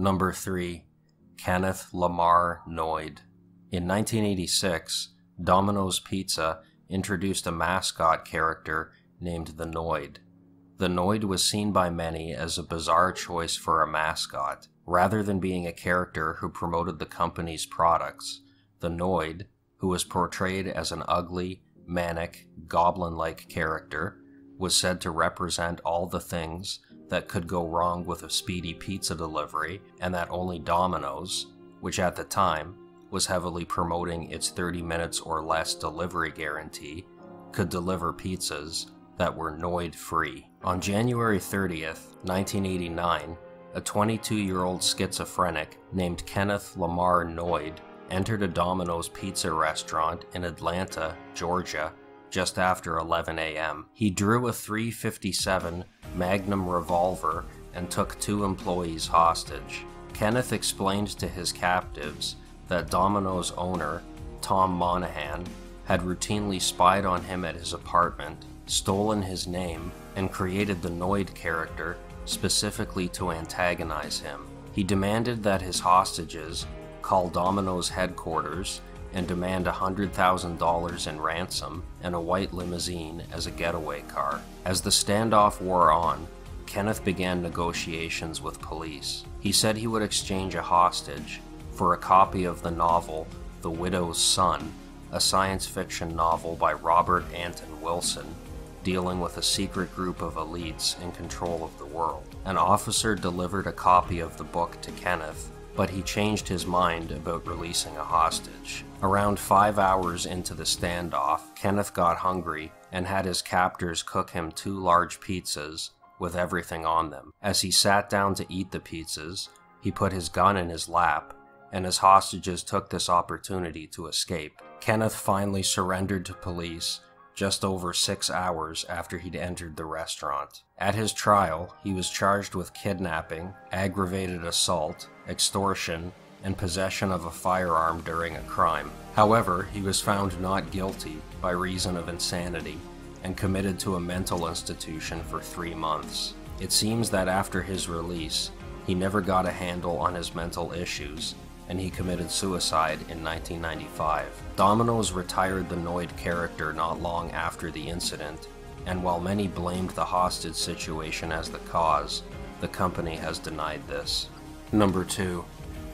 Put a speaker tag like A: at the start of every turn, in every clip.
A: Number 3. Kenneth Lamar Noid. In 1986, Domino's Pizza introduced a mascot character named the Noid. The Noid was seen by many as a bizarre choice for a mascot. Rather than being a character who promoted the company's products, the Noid, who was portrayed as an ugly, manic, goblin like character, was said to represent all the things that could go wrong with a speedy pizza delivery, and that only Domino's, which at the time was heavily promoting its 30 minutes or less delivery guarantee, could deliver pizzas that were Noid free. On January 30th, 1989, a 22 year old schizophrenic named Kenneth Lamar Noid entered a Domino's pizza restaurant in Atlanta, Georgia, just after 11 a.m. He drew a 357 Magnum revolver and took two employees hostage. Kenneth explained to his captives that Domino's owner, Tom Monaghan, had routinely spied on him at his apartment, stolen his name, and created the Noid character specifically to antagonize him. He demanded that his hostages call Domino's headquarters and demand $100,000 in ransom and a white limousine as a getaway car. As the standoff wore on, Kenneth began negotiations with police. He said he would exchange a hostage for a copy of the novel The Widow's Son, a science fiction novel by Robert Anton Wilson dealing with a secret group of elites in control of the world. An officer delivered a copy of the book to Kenneth, but he changed his mind about releasing a hostage. Around five hours into the standoff, Kenneth got hungry and had his captors cook him two large pizzas with everything on them. As he sat down to eat the pizzas, he put his gun in his lap, and his hostages took this opportunity to escape. Kenneth finally surrendered to police just over six hours after he'd entered the restaurant. At his trial, he was charged with kidnapping, aggravated assault, extortion, and possession of a firearm during a crime. However, he was found not guilty by reason of insanity and committed to a mental institution for three months. It seems that after his release, he never got a handle on his mental issues and he committed suicide in 1995. Domino's retired the Noid character not long after the incident, and while many blamed the hostage situation as the cause, the company has denied this. Number 2.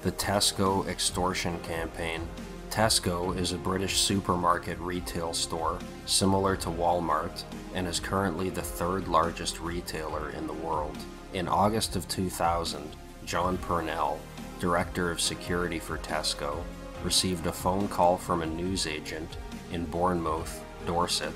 A: The Tesco Extortion Campaign. Tesco is a British supermarket retail store similar to Walmart and is currently the third largest retailer in the world. In August of 2000, John Purnell, director of security for Tesco, received a phone call from a newsagent in Bournemouth, Dorset,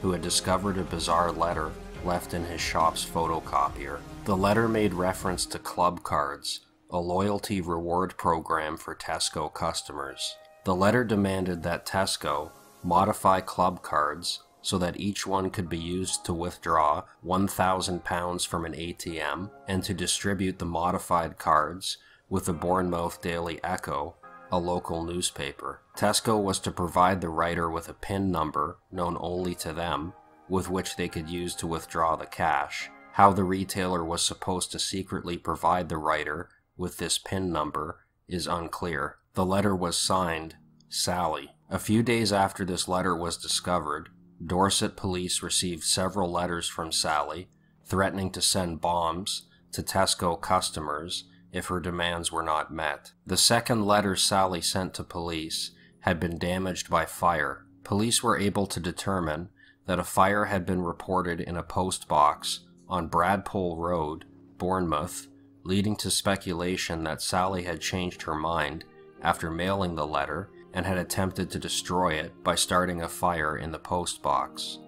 A: who had discovered a bizarre letter left in his shop's photocopier. The letter made reference to club cards, a loyalty reward program for Tesco customers. The letter demanded that Tesco modify club cards so that each one could be used to withdraw £1,000 from an ATM and to distribute the modified cards with the Bournemouth Daily Echo, a local newspaper. Tesco was to provide the writer with a PIN number known only to them, with which they could use to withdraw the cash. How the retailer was supposed to secretly provide the writer with this PIN number is unclear. The letter was signed Sally. A few days after this letter was discovered, Dorset police received several letters from Sally threatening to send bombs to Tesco customers if her demands were not met. The second letter Sally sent to police had been damaged by fire. Police were able to determine that a fire had been reported in a post box on Bradpole Road, Bournemouth, leading to speculation that Sally had changed her mind after mailing the letter and had attempted to destroy it by starting a fire in the post box.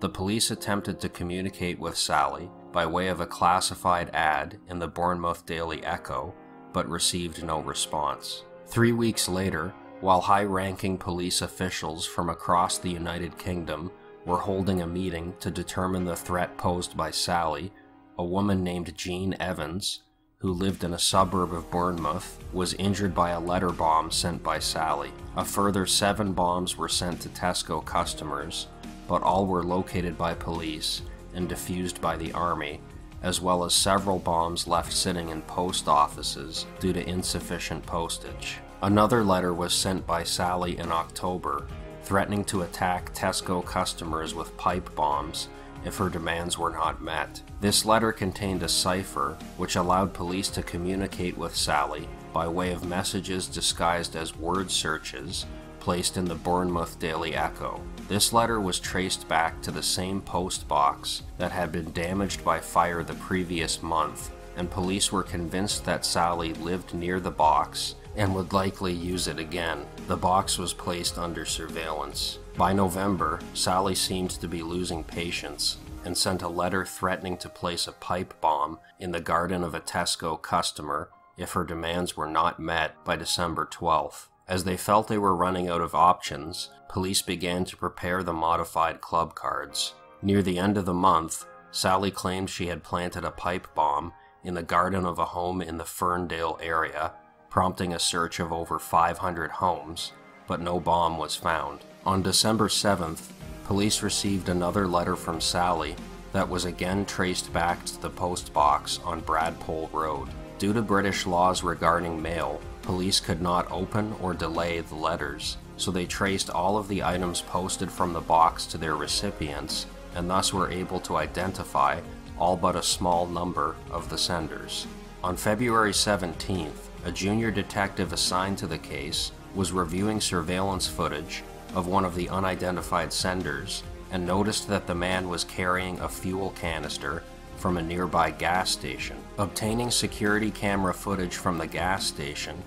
A: The police attempted to communicate with Sally by way of a classified ad in the Bournemouth Daily Echo, but received no response. Three weeks later, while high ranking police officials from across the United Kingdom were holding a meeting to determine the threat posed by Sally, a woman named Jean Evans, who lived in a suburb of Bournemouth, was injured by a letter bomb sent by Sally. A further seven bombs were sent to Tesco customers, but all were located by police and defused by the army, as well as several bombs left sitting in post offices due to insufficient postage. Another letter was sent by Sally in October, threatening to attack Tesco customers with pipe bombs if her demands were not met. This letter contained a cipher which allowed police to communicate with Sally by way of messages disguised as word searches placed in the Bournemouth Daily Echo. This letter was traced back to the same post box that had been damaged by fire the previous month, and police were convinced that Sally lived near the box and would likely use it again. The box was placed under surveillance. By November, Sally seemed to be losing patience and sent a letter threatening to place a pipe bomb in the garden of a Tesco customer if her demands were not met by December 12th. As they felt they were running out of options, police began to prepare the modified club cards. Near the end of the month, Sally claimed she had planted a pipe bomb in the garden of a home in the Ferndale area, prompting a search of over 500 homes, but no bomb was found. On December 7th, police received another letter from Sally that was again traced back to the post box on Bradpole Road. Due to British laws regarding mail, police could not open or delay the letters, so they traced all of the items posted from the box to their recipients and thus were able to identify all but a small number of the senders. On February 17th, a junior detective assigned to the case was reviewing surveillance footage of one of the unidentified senders and noticed that the man was carrying a fuel canister from a nearby gas station. Obtaining security camera footage from the gas station,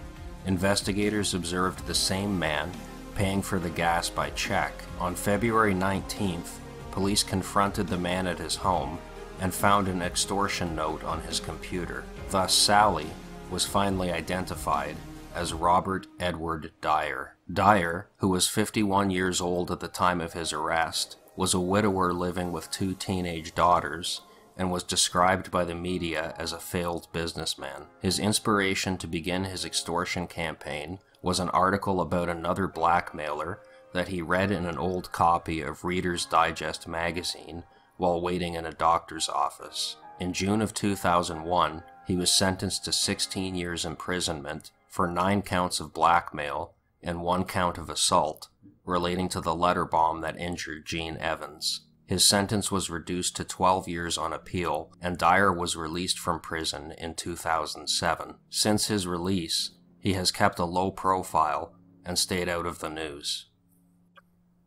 A: investigators observed the same man paying for the gas by check. On February 19th, police confronted the man at his home and found an extortion note on his computer. Thus, Sally was finally identified as Robert Edward Dyer. Dyer, who was 51 years old at the time of his arrest, was a widower living with two teenage daughters and was described by the media as a failed businessman. His inspiration to begin his extortion campaign was an article about another blackmailer that he read in an old copy of Reader's Digest magazine while waiting in a doctor's office. In June of 2001, he was sentenced to 16 years imprisonment for nine counts of blackmail and one count of assault relating to the letter bomb that injured Jean Evans. His sentence was reduced to 12 years on appeal, and Dyer was released from prison in 2007. Since his release, he has kept a low profile and stayed out of the news.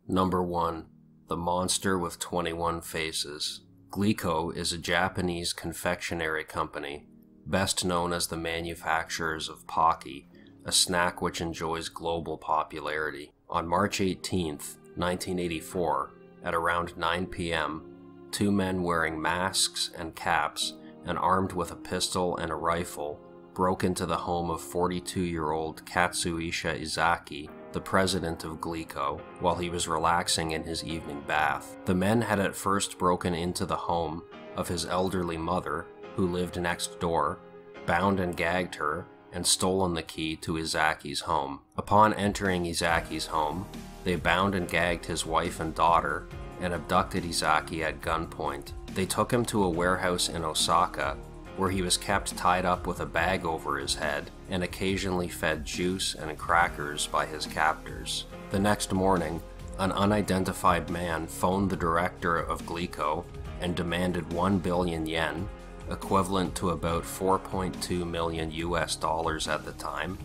A: Number 1. The Monster with 21 Faces. Glico is a Japanese confectionery company, best known as the manufacturers of Pocky, a snack which enjoys global popularity. On March 18, 1984, at around 9 p.m., two men wearing masks and caps and armed with a pistol and a rifle broke into the home of 42 year old Katsuhisa Ezaki, the president of Glico, while he was relaxing in his evening bath. The men had at first broken into the home of his elderly mother, who lived next door, bound and gagged her, and stolen the key to Ezaki's home. Upon entering Ezaki's home, they bound and gagged his wife and daughter and abducted Ezaki at gunpoint. They took him to a warehouse in Osaka, where he was kept tied up with a bag over his head and occasionally fed juice and crackers by his captors. The next morning, an unidentified man phoned the director of Glico and demanded 1 billion yen, equivalent to about 4.2 million US dollars at the time,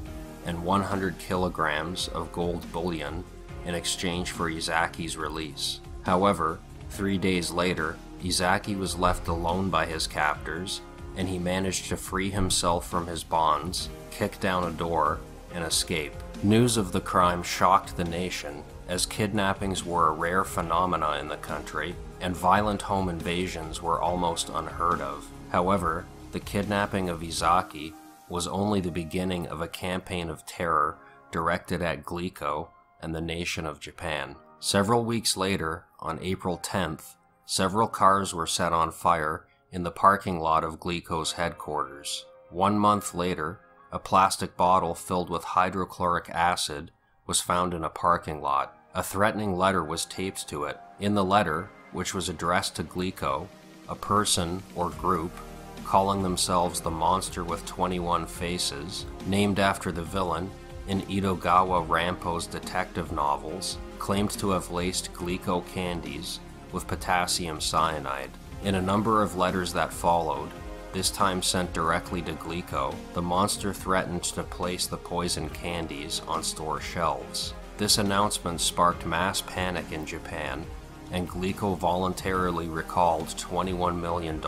A: and 100 kilograms of gold bullion in exchange for Ezaki's release. However, three days later, Ezaki was left alone by his captors, and he managed to free himself from his bonds, kick down a door, and escape. News of the crime shocked the nation, as kidnappings were a rare phenomena in the country, and violent home invasions were almost unheard of. However, the kidnapping of Ezaki was only the beginning of a campaign of terror directed at Glico and the nation of Japan. Several weeks later, on April 10th, several cars were set on fire in the parking lot of Glico's headquarters. One month later, a plastic bottle filled with hydrochloric acid was found in a parking lot. A threatening letter was taped to it. In the letter, which was addressed to Glico, a person or group calling themselves the Monster with 21 Faces, named after the villain in Edogawa Rampo's detective novels, claimed to have laced Glico candies with potassium cyanide. In a number of letters that followed, this time sent directly to Glico, the monster threatened to place the poison candies on store shelves. This announcement sparked mass panic in Japan, and Glico voluntarily recalled $21 million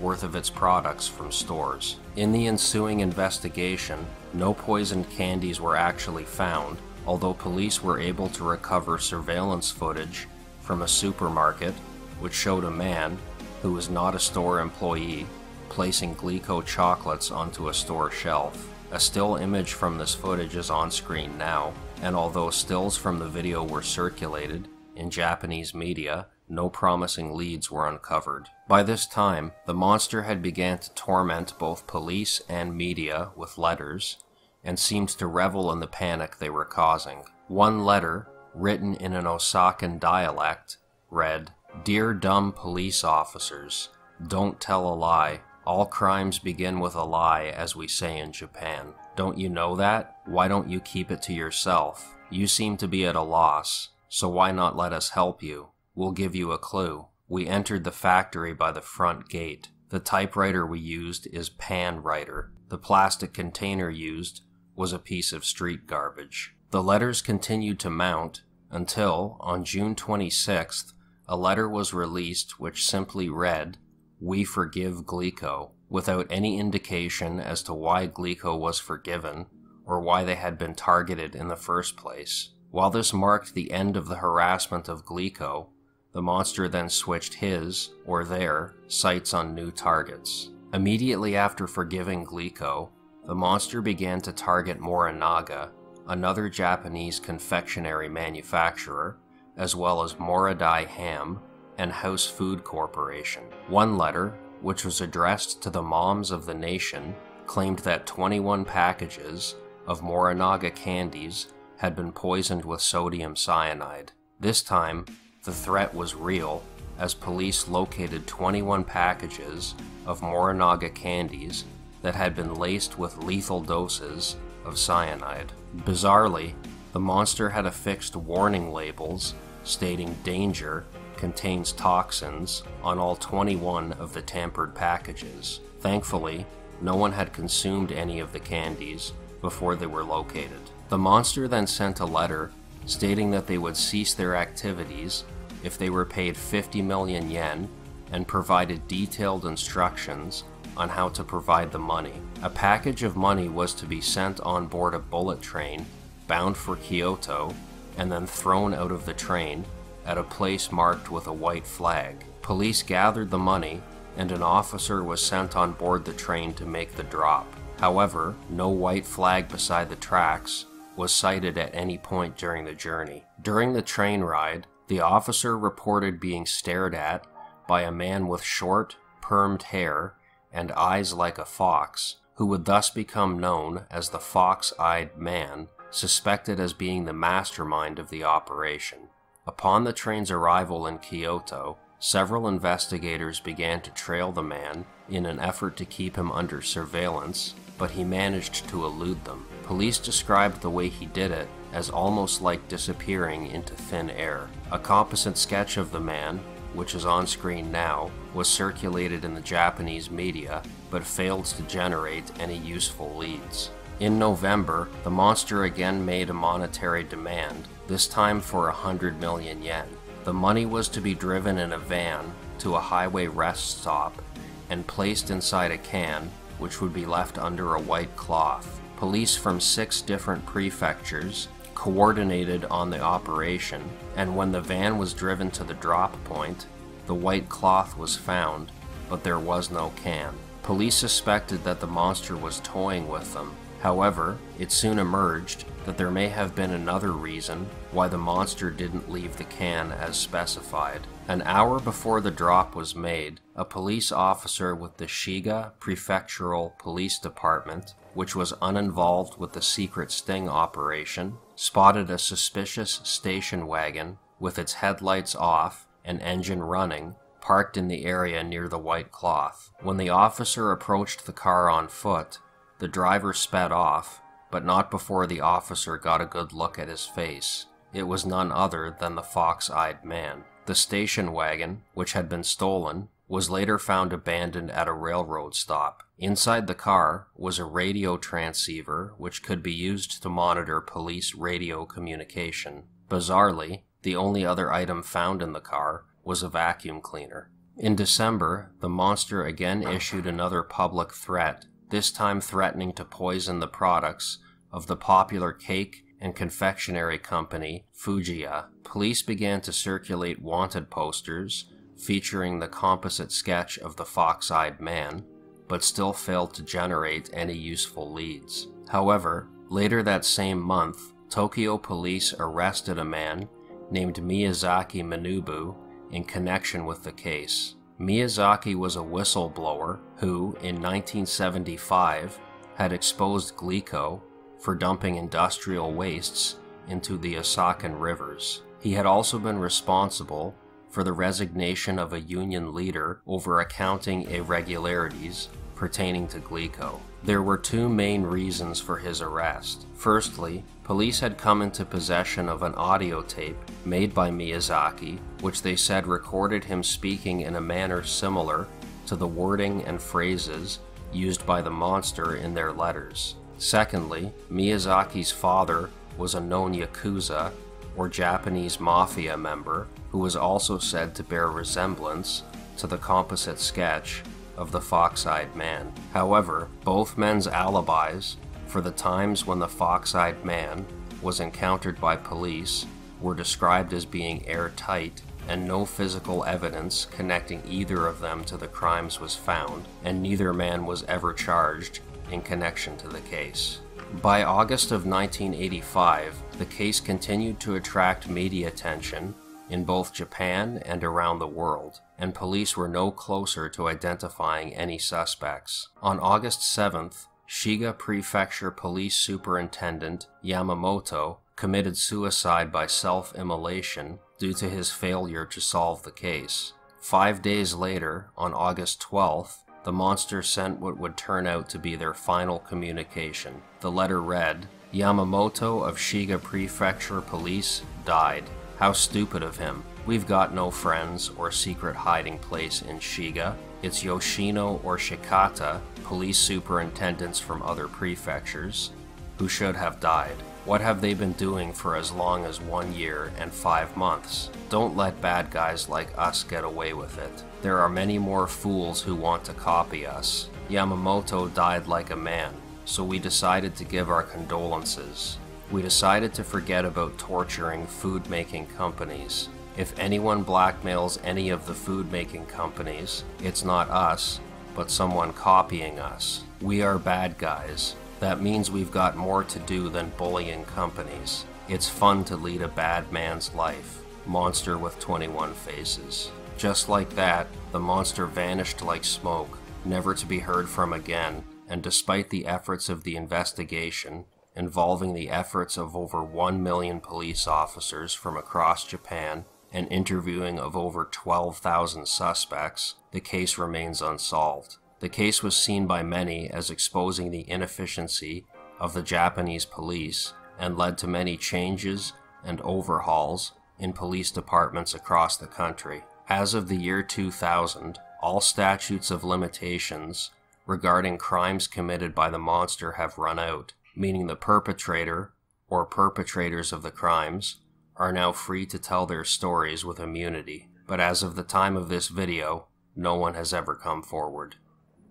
A: worth of its products from stores. In the ensuing investigation, no poisoned candies were actually found, although police were able to recover surveillance footage from a supermarket which showed a man, who was not a store employee, placing Glico chocolates onto a store shelf. A still image from this footage is on screen now, and although stills from the video were circulated in Japanese media, no promising leads were uncovered. By this time, the monster had begun to torment both police and media with letters, and seemed to revel in the panic they were causing. One letter, written in an Osakan dialect, read, Dear dumb police officers, don't tell a lie. All crimes begin with a lie, as we say in Japan. Don't you know that? Why don't you keep it to yourself? You seem to be at a loss, so why not let us help you? We'll give you a clue. We entered the factory by the front gate. The typewriter we used is Pan Writer. The plastic container used was a piece of street garbage. The letters continued to mount until, on June 26th, a letter was released which simply read, we forgive Glico, without any indication as to why Glico was forgiven or why they had been targeted in the first place. While this marked the end of the harassment of Glico, the monster then switched his, or their, sights on new targets. Immediately after forgiving Glico, the monster began to target Morinaga, another Japanese confectionery manufacturer, as well as Marudai Ham, and House Food Corporation. One letter, which was addressed to the moms of the nation, claimed that 21 packages of Morinaga candies had been poisoned with sodium cyanide. This time, the threat was real, as police located 21 packages of Morinaga candies that had been laced with lethal doses of cyanide. Bizarrely, the monster had affixed warning labels stating danger contains toxins on all 21 of the tampered packages. Thankfully, no one had consumed any of the candies before they were located. The monster then sent a letter stating that they would cease their activities if they were paid 50 million yen and provided detailed instructions on how to provide the money. A package of money was to be sent on board a bullet train bound for Kyoto and then thrown out of the train at a place marked with a white flag. Police gathered the money, and an officer was sent on board the train to make the drop. However, no white flag beside the tracks was sighted at any point during the journey. During the train ride, the officer reported being stared at by a man with short, permed hair and eyes like a fox, who would thus become known as the Fox Eyed Man, suspected as being the mastermind of the operation. Upon the train's arrival in Kyoto, several investigators began to trail the man in an effort to keep him under surveillance, but he managed to elude them. Police described the way he did it as almost like disappearing into thin air. A composite sketch of the man, which is on screen now, was circulated in the Japanese media but failed to generate any useful leads. In November, the monster again made a monetary demand, this time for a hundred million yen. The money was to be driven in a van to a highway rest stop and placed inside a can, which would be left under a white cloth. Police from six different prefectures coordinated on the operation, and when the van was driven to the drop point, the white cloth was found, but there was no can. Police suspected that the monster was toying with them However, it soon emerged that there may have been another reason why the monster didn't leave the can as specified. An hour before the drop was made, a police officer with the Shiga Prefectural Police Department, which was uninvolved with the secret sting operation, spotted a suspicious station wagon with its headlights off and engine running parked in the area near the white cloth. When the officer approached the car on foot, the driver sped off, but not before the officer got a good look at his face. It was none other than the fox eyed man. The station wagon, which had been stolen, was later found abandoned at a railroad stop. Inside the car was a radio transceiver which could be used to monitor police radio communication. Bizarrely, the only other item found in the car was a vacuum cleaner. In December, the monster again issued another public threat, this time threatening to poison the products of the popular cake and confectionery company Fujiya. Police began to circulate wanted posters featuring the composite sketch of the fox eyed man, but still failed to generate any useful leads. However, later that same month, Tokyo police arrested a man named Miyazaki Manabu in connection with the case. Miyazaki was a whistleblower who, in 1975, had exposed Glico for dumping industrial wastes into the Osakan rivers. He had also been responsible for the resignation of a union leader over accounting irregularities pertaining to Glico. There were two main reasons for his arrest. Firstly, police had come into possession of an audio tape made by Miyazaki, which they said recorded him speaking in a manner similar to the wording and phrases used by the monster in their letters. Secondly, Miyazaki's father was a known Yakuza or Japanese mafia member who was also said to bear resemblance to the composite sketch of the fox eyed man. However, both men's alibis for the times when the fox eyed man was encountered by police were described as being airtight, and no physical evidence connecting either of them to the crimes was found, and neither man was ever charged in connection to the case. By August of 1985, the case continued to attract media attention in both Japan and around the world, and police were no closer to identifying any suspects. On August 7th, Shiga Prefecture Police Superintendent Yamamoto committed suicide by self immolation due to his failure to solve the case. Five days later, on August 12th, the monster sent what would turn out to be their final communication. The letter read Yamamoto of Shiga Prefecture Police died. How stupid of him. We've got no friends or secret hiding place in Shiga. It's Yoshino or Shikata, police superintendents from other prefectures, who should have died. What have they been doing for as long as one year and five months? Don't let bad guys like us get away with it. There are many more fools who want to copy us. Yamamoto died like a man, so we decided to give our condolences. We decided to forget about torturing food making companies. If anyone blackmails any of the food making companies, it's not us, but someone copying us. We are bad guys. That means we've got more to do than bullying companies. It's fun to lead a bad man's life. Monster with 21 faces. Just like that, the monster vanished like smoke, never to be heard from again, and despite the efforts of the investigation, involving the efforts of over 1 million police officers from across Japan and interviewing of over 12,000 suspects, the case remains unsolved. The case was seen by many as exposing the inefficiency of the Japanese police and led to many changes and overhauls in police departments across the country. As of the year 2000, all statutes of limitations regarding crimes committed by the monster have run out, meaning the perpetrator or perpetrators of the crimes are now free to tell their stories with immunity. But as of the time of this video, no one has ever come forward.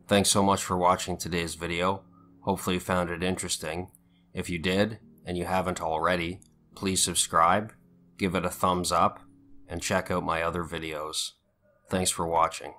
A: Thanks so much for watching today's video. Hopefully you found it interesting. If you did, and you haven't already, please subscribe, give it a thumbs up, and check out my other videos. Thanks for watching.